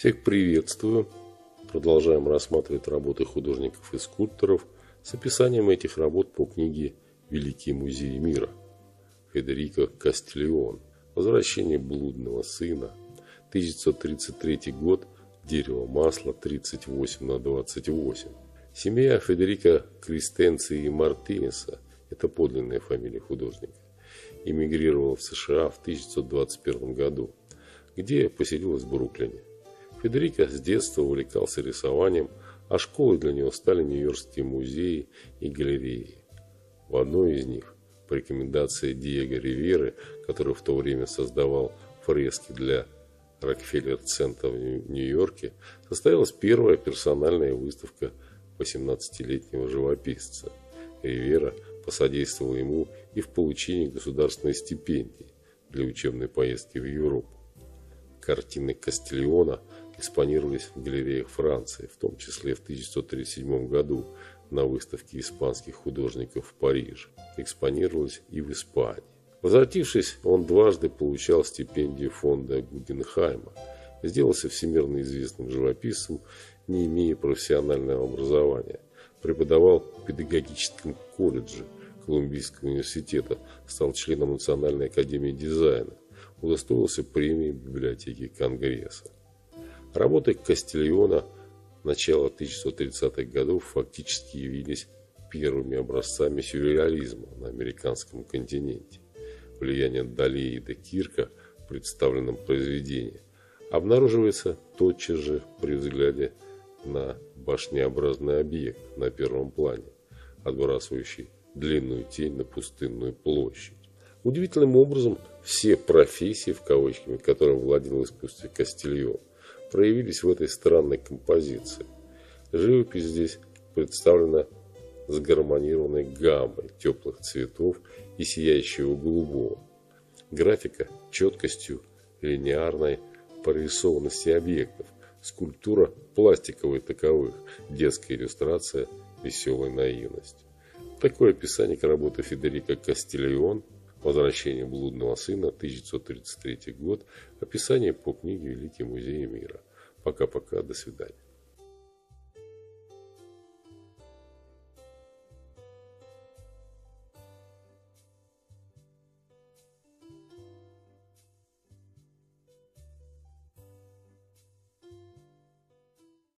Всех приветствую. Продолжаем рассматривать работы художников и скульпторов с описанием этих работ по книге «Великие музеи мира» Федерико Кастильон «Возвращение блудного сына», 1933 год, дерево масла 38 на 28. Семья Федерико Кристенции и Мартинеса – это подлинная фамилия художника – эмигрировала в США в 1921 году, где поселилась в Бруклине. Федерико с детства увлекался рисованием, а школой для него стали Нью-Йоркские музеи и галереи. В одной из них, по рекомендации Диего Риверы, который в то время создавал фрески для Рокфеллер-центра в Нью-Йорке, состоялась первая персональная выставка 18-летнего живописца. Ривера посодействовал ему и в получении государственной стипендии для учебной поездки в Европу. Картины Кастильона экспонировались в галереях Франции, в том числе в 1937 году на выставке испанских художников в Париже. Экспонировались и в Испании. Возвратившись, он дважды получал стипендию фонда Гугенхайма. Сделался всемирно известным живописцем, не имея профессионального образования. Преподавал в педагогическом колледже Колумбийского университета, стал членом Национальной академии дизайна, удостоился премии библиотеки Конгресса. Работы Кастильона начала 1930-х годов фактически явились первыми образцами сюрреализма на американском континенте. Влияние Дали и де Кирка в представленном произведении обнаруживается тотчас же при взгляде на башнеобразный объект на первом плане, отбрасывающий длинную тень на пустынную площадь. Удивительным образом все профессии, в кавычках, которым владел искусство Кастильон, проявились в этой странной композиции. Живопись здесь представлена с гармонированной гаммой теплых цветов и сияющего голубого. Графика четкостью линеарной прорисованности объектов, скульптура пластиковой таковых, детская иллюстрация, веселая наивность. Такое описание работы Федерико Кастильон «Возвращение блудного сына», 1933 год, описание по книге «Великие музеи мира». Пока-пока, до свидания.